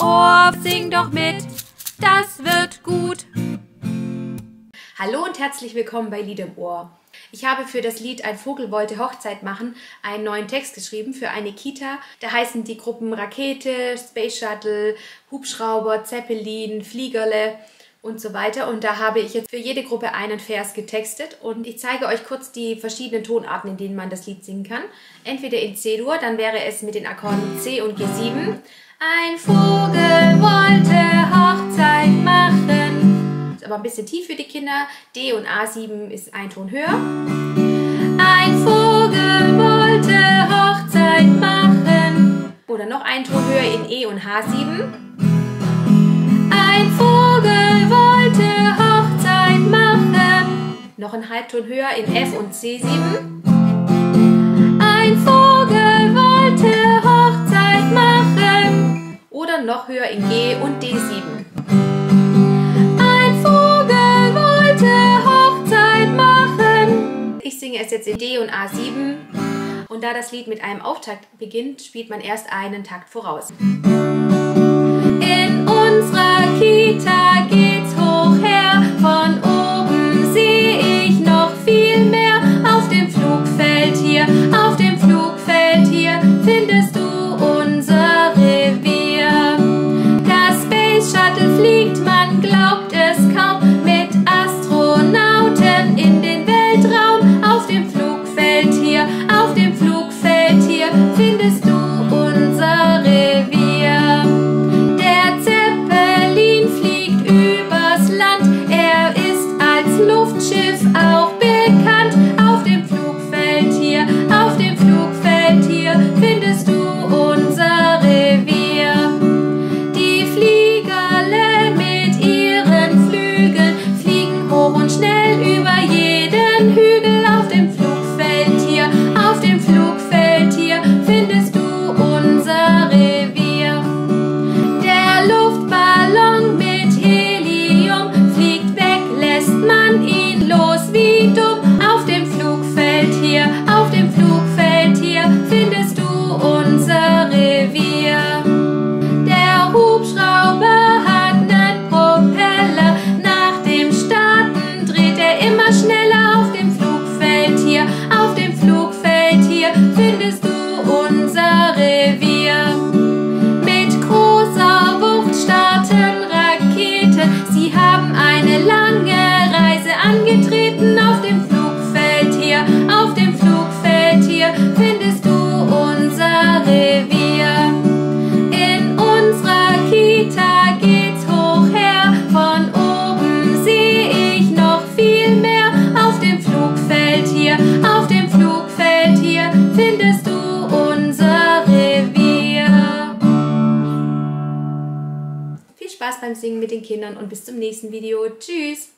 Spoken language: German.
Ohr. Sing doch mit, das wird gut. Hallo und herzlich willkommen bei Lied im Ohr. Ich habe für das Lied Ein Vogel wollte Hochzeit machen einen neuen Text geschrieben für eine Kita. Da heißen die Gruppen Rakete, Space Shuttle, Hubschrauber, Zeppelin, Fliegerle und so weiter. Und da habe ich jetzt für jede Gruppe einen Vers getextet und ich zeige euch kurz die verschiedenen Tonarten, in denen man das Lied singen kann. Entweder in C-Dur, dann wäre es mit den Akkorden C und G7. Ein Vogel wollte Hochzeit machen. Ist aber ein bisschen tief für die Kinder. D und A7 ist ein Ton höher. Ein Vogel wollte Hochzeit machen. Oder noch ein Ton höher in E und H7. Ein Vogel Noch ein Halbton höher in F und C7. Ein Vogel wollte Hochzeit machen. Oder noch höher in G und D7. Ein Vogel wollte Hochzeit machen. Ich singe es jetzt in D und A7. Und da das Lied mit einem Auftakt beginnt, spielt man erst einen Takt voraus. In unserer Kita immer schneller. Auf dem Flugfeld hier, auf dem Flugfeld hier findest du unser Revier. Mit großer Wucht starten Raketen. Sie haben eine lange Reise angetreten. Auf dem Flugfeld hier, auf dem Flugfeld hier Spaß beim Singen mit den Kindern und bis zum nächsten Video. Tschüss!